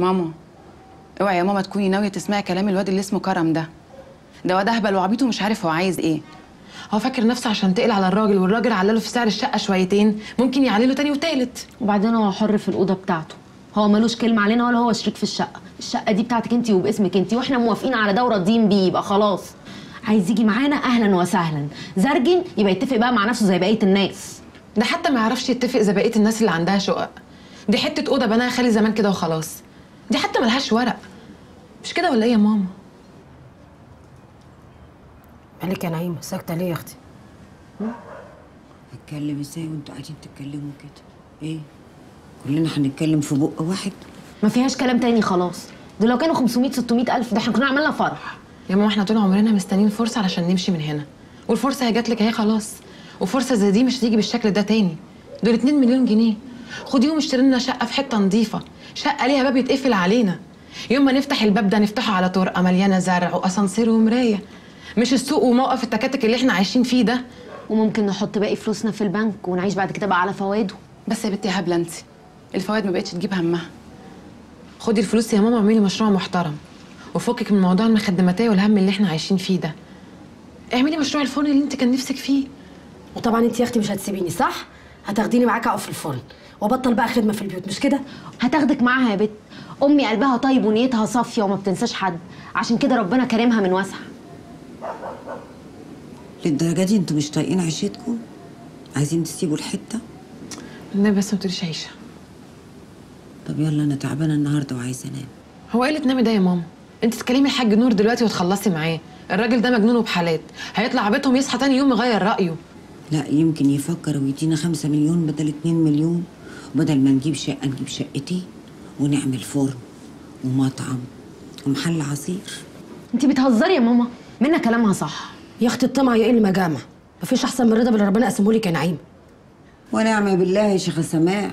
ماما. اوعي يا ماما تكوني ناوية تسمعي كلام الواد اللي اسمه كرم ده. ده واد أهبل وعبيط ومش عارف هو عايز إيه. هو فاكر نفسه عشان تقل على الراجل والراجل علله في سعر الشقة شويتين ممكن يعلله تاني وتالت. وبعدين هو حر في الأوضة بتاعته. هو ملوش كلمة علينا ولا هو شريك في الشقة. الشقة دي بتاعتك انت وباسمك انت وإحنا موافقين على ده وراضيين بيه يبقى خلاص. عايز يجي معانا؟ أهلا وسهلا. زرجن؟ يبقى يتفق بقى مع نفسه زي بقية الناس. ده حتى ما يعرفش يتفق زي بقية الناس اللي عندها شقق. دي حتة أوضة بناها خالي زمان كده وخلاص. دي حتى ملهاش ورق. مش كده ولا إيه يا ماما؟ مالك يا نعيمة؟ ساكتة ليه يا أختي؟ هتكلم إزاي وأنتوا قاعدين تتكلموا كده؟ إيه؟ كلنا هنتكلم في بق واحد؟ ما فيهاش كلام تاني خلاص. ده لو كانوا 500 600 ألف ده إحنا كنا عملنا فرح. يا ماما إحنا طول عمرنا مستنيين فرصة علشان نمشي من هنا. والفرصة هي جات لك أهي خلاص. وفرصة زي دي مش هتيجي بالشكل ده تاني. دول 2 مليون جنيه. خديهم اشتري لنا شقة في حتة نظيفة. شقة ليها باب يتقفل علينا. يوم ما نفتح الباب ده نفتحه على طرقة مليانة زرع وأسانسير ومراية. مش السوق وموقف التكاتك اللي إحنا عايشين فيه ده. وممكن نحط باقي فلوسنا في البنك ونعيش بعد كده بقى على فوائده بس يا بنتي يا هبلة انت الفوائد ما بقتش تجيب همها. خدي الفلوس يا ماما واعملي مشروع محترم. وفكك من موضوع المخدماتية والهم اللي إحنا عايشين فيه ده. اعملي مشروع الفرن اللي انت كان نفسك فيه. وطبعا انت يا أختي مش هتسيبيني صح؟ هتاخديني معاكي اقف في الفرن. وابطل بقى خدمة في البيوت مش كده؟ هتاخدك معاها يا بت. أمي قلبها طيب ونيتها صافية وما بتنساش حد. عشان كده ربنا كرمها من واسع للدرجة دي أنتوا مش طايقين عيشتكم؟ عايزين تسيبوا الحتة؟ النبي بس ما تقوليش عيشة. طب يلا أنا تعبانة النهارده وعايزة أنام. هو إيه اللي تنامي ده يا ماما؟ انت تكلمي الحاج نور دلوقتي وتخلصي معاه. الراجل ده مجنون وبحالات. هيطلع بيتهم يصحى تاني يوم يغير رأيه. لا يمكن يفكر ويدينا خمسة مليون بدل اتنين مليون. وبدل ما نجيب شقة نجيب شقتين ونعمل فرن ومطعم ومحل عصير. انت بتهزري يا ماما؟ منى كلامها صح. يا أختي الطمع يقل مجامع. مفيش أحسن من الرضا باللي ربنا قسمه لك يا نعيمه ونعم بالله يا شيخة سماح